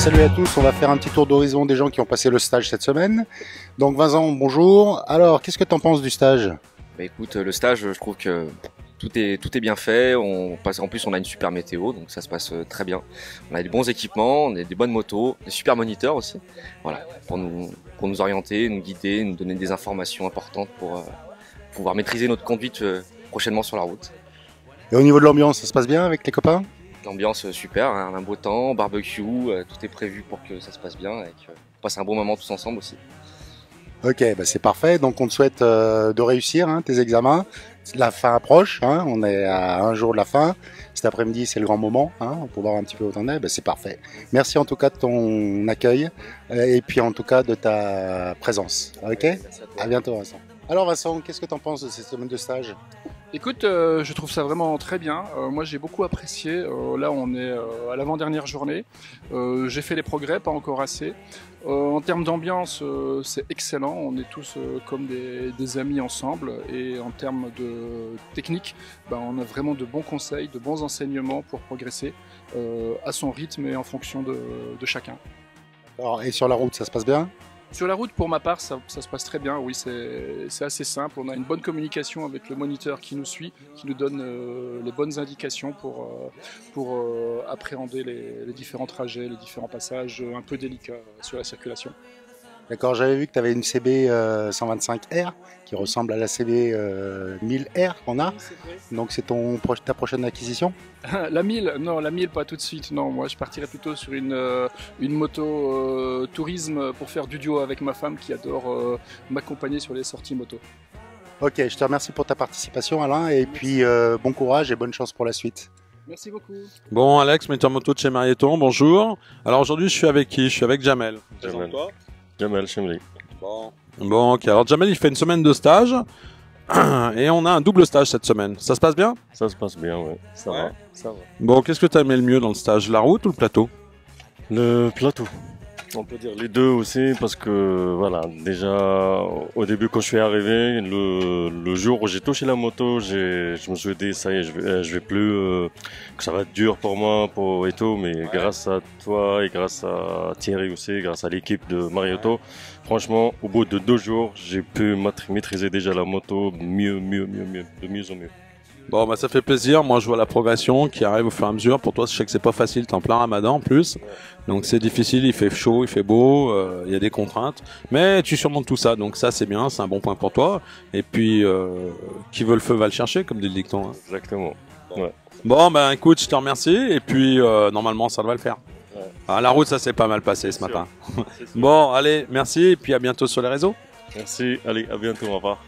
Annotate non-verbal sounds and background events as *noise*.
salut à tous, on va faire un petit tour d'horizon des gens qui ont passé le stage cette semaine. Donc Vincent, bonjour. Alors, qu'est-ce que tu en penses du stage? Bah écoute, le stage, je trouve que tout est, tout est bien fait. On passe, en plus, on a une super météo, donc ça se passe euh, très bien. On a des bons équipements, on a des bonnes motos, des super moniteurs aussi. Voilà, pour nous, pour nous orienter, nous guider, nous donner des informations importantes pour euh, pouvoir maîtriser notre conduite euh, prochainement sur la route. Et au niveau de l'ambiance, ça se passe bien avec les copains? L'ambiance euh, super, hein, un beau temps, barbecue, euh, tout est prévu pour que ça se passe bien et qu'on passe un bon moment tous ensemble aussi. Ok, bah c'est parfait. Donc on te souhaite euh, de réussir hein, tes examens. La fin approche, hein, on est à un jour de la fin. Cet après-midi, c'est le grand moment hein, pour voir un petit peu où t'en es. Bah, c'est parfait. Merci en tout cas de ton accueil et puis en tout cas de ta présence. Ok? À bientôt Vincent. Alors Vincent, qu'est-ce que tu en penses de cette semaine de stage? Écoute, euh, je trouve ça vraiment très bien. Euh, moi, j'ai beaucoup apprécié. Euh, là, on est à l'avant-dernière journée. J'ai fait les progrès, pas encore assez. En termes d'ambiance, c'est excellent. On est tous comme des, amis ensemble. Et en termes de technique, ben, on a vraiment de bons conseils, de bons enseignements pour progresser à son rythme et en fonction de, de chacun. Alors, Et sur la route, ça se passe bien? Sur la route, pour ma part, ça, se passe très bien. Oui, c'est assez simple. On a une bonne communication avec le moniteur qui nous suit, qui nous donne euh, les bonnes indications pour, euh, euh, appréhender les, différents trajets, les différents passages un peu délicats sur la circulation. D'accord, j'avais vu que tu avais une CB euh, 125R qui ressemble à la CB euh, 1000R qu'on a. Donc c'est ton ta prochaine acquisition? *laughs* La 1000, non, la 1000 pas tout de suite. Non, moi je partirais plutôt sur une, euh, une moto euh, tourisme pour faire du duo avec ma femme qui adore euh, m'accompagner sur les sorties moto. Ok, je te remercie pour ta participation Alain et puis euh, bon courage et bonne chance pour la suite. Merci beaucoup. Bon, Alex, metteur moto de chez Marieton, bonjour. Alors aujourd'hui, je suis avec qui? Je suis avec Jamel. Jamel. Jamel Chemli. Bon. Bon, ok. Alors Jamel, il fait une semaine de stage. *clears throat* Et on a un double stage cette semaine. Ça se passe bien? Ça se passe bien, ouais. Ça Ouais. va. Ça va. Bon, qu'est-ce que tu as aimé le mieux dans le stage? La route ou le plateau? Le plateau. On peut dire les deux aussi parce que voilà, déjà au début quand je suis arrivé, le, le jour où j'ai touché la moto, j'ai, je me suis dit ça y est, je vais, euh, je vais plus, euh, que ça va être dur pour moi pour et tout, mais grâce à toi et grâce à Thierry aussi, grâce à l'équipe de Mariotto, franchement, au bout de deux jours, j'ai pu maîtriser déjà la moto mieux, mieux, mieux, mieux, de mieux en mieux. Bon, bah ça fait plaisir. Moi, je vois la progression qui arrive au fur et à mesure. Pour toi, je sais que c'est pas facile. T'es en plein ramadan en plus. Donc c'est difficile. Il fait chaud, il fait beau. euh, Il y a des contraintes. Mais tu surmontes tout ça. Donc ça, c'est bien. C'est un bon point pour toi. Et puis, euh, qui veut le feu va le chercher, comme dit le dicton. hein. Exactement. Bon, ben écoute, je te remercie. Et puis, euh, normalement, ça va le faire. Ouais. Ah, la route, ça s'est pas mal passé ce matin. *laughs* Bon, allez, merci. Et puis à bientôt sur les réseaux. Merci, allez, à bientôt, au revoir.